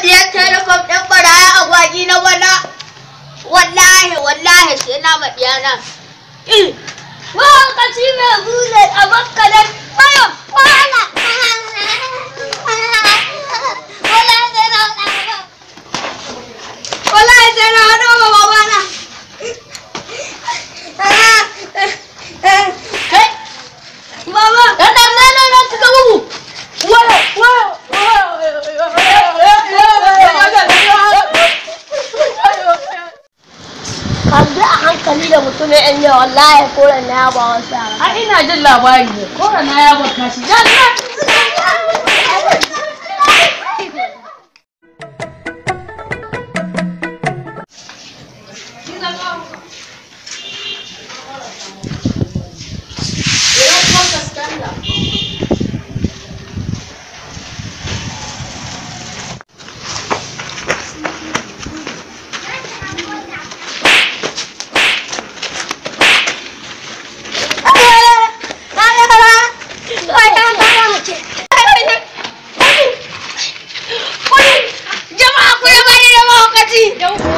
maɗiyar telekom ɗin ɓaraya agwagi na bana. Wallahi, wallahi sai na maɗiya na. Lokaci mai bule a bakkalar bayo, wala. Wallahi sai na haɗo Kabbi a hankali da mutum yan yau wallahi koren na ya ba wasu. Ai ina jin labari ne. Korana ya baka shi. Da mahaukaci!